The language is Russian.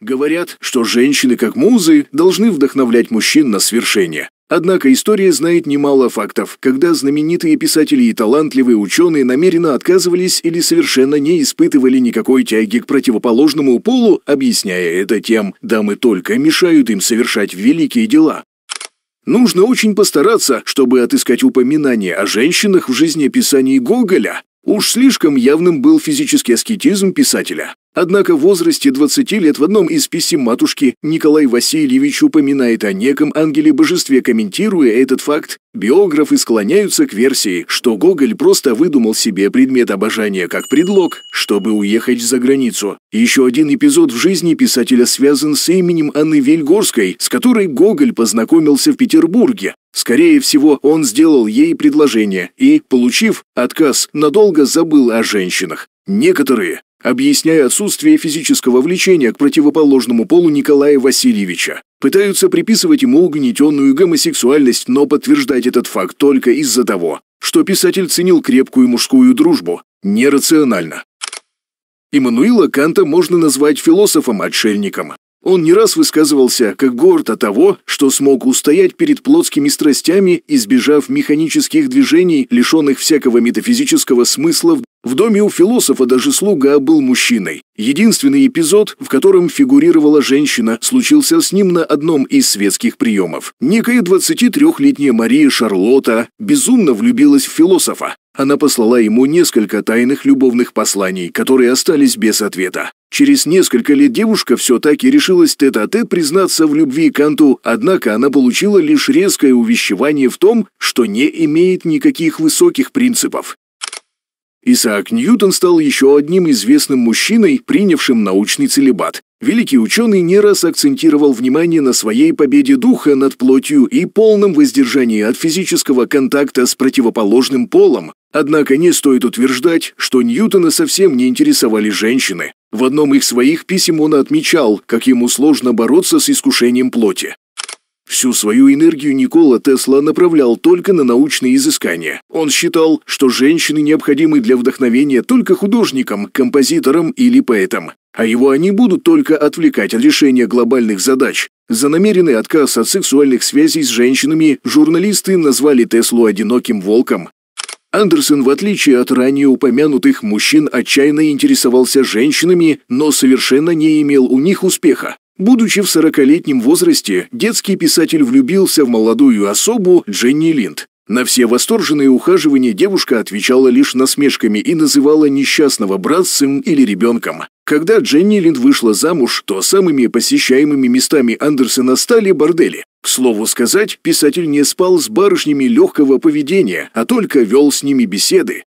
Говорят, что женщины, как музы, должны вдохновлять мужчин на свершение. Однако история знает немало фактов, когда знаменитые писатели и талантливые ученые намеренно отказывались или совершенно не испытывали никакой тяги к противоположному полу, объясняя это тем, дамы только мешают им совершать великие дела. Нужно очень постараться, чтобы отыскать упоминание о женщинах в жизнеописании Гоголя. Уж слишком явным был физический аскетизм писателя. Однако в возрасте 20 лет в одном из писем матушки Николай Васильевич упоминает о неком ангеле-божестве, комментируя этот факт. Биографы склоняются к версии, что Гоголь просто выдумал себе предмет обожания как предлог, чтобы уехать за границу. Еще один эпизод в жизни писателя связан с именем Анны Вельгорской, с которой Гоголь познакомился в Петербурге. Скорее всего, он сделал ей предложение и, получив отказ, надолго забыл о женщинах. Некоторые объясняя отсутствие физического влечения к противоположному полу Николая Васильевича. Пытаются приписывать ему угнетенную гомосексуальность, но подтверждать этот факт только из-за того, что писатель ценил крепкую мужскую дружбу. Нерационально. Иммануила Канта можно назвать философом-отшельником. Он не раз высказывался как горд от того, что смог устоять перед плотскими страстями, избежав механических движений, лишенных всякого метафизического смысла в доме у философа даже слуга был мужчиной. Единственный эпизод, в котором фигурировала женщина, случился с ним на одном из светских приемов. Некая 23-летняя Мария Шарлотта безумно влюбилась в философа. Она послала ему несколько тайных любовных посланий, которые остались без ответа. Через несколько лет девушка все так и решилась тет-а-тет -тет признаться в любви Канту, однако она получила лишь резкое увещевание в том, что не имеет никаких высоких принципов. Исаак Ньютон стал еще одним известным мужчиной, принявшим научный целебат. Великий ученый не раз акцентировал внимание на своей победе духа над плотью и полном воздержании от физического контакта с противоположным полом. Однако не стоит утверждать, что Ньютона совсем не интересовали женщины. В одном из своих писем он отмечал, как ему сложно бороться с искушением плоти. Всю свою энергию Никола Тесла направлял только на научные изыскания. Он считал, что женщины необходимы для вдохновения только художникам, композиторам или поэтам, а его они будут только отвлекать от решения глобальных задач. За намеренный отказ от сексуальных связей с женщинами журналисты назвали Теслу одиноким волком. Андерсон, в отличие от ранее упомянутых мужчин, отчаянно интересовался женщинами, но совершенно не имел у них успеха. Будучи в сорокалетнем возрасте, детский писатель влюбился в молодую особу Дженни Линд. На все восторженные ухаживания девушка отвечала лишь насмешками и называла несчастного братцем или ребенком. Когда Дженни Линд вышла замуж, то самыми посещаемыми местами Андерсона стали бордели. К слову сказать, писатель не спал с барышнями легкого поведения, а только вел с ними беседы.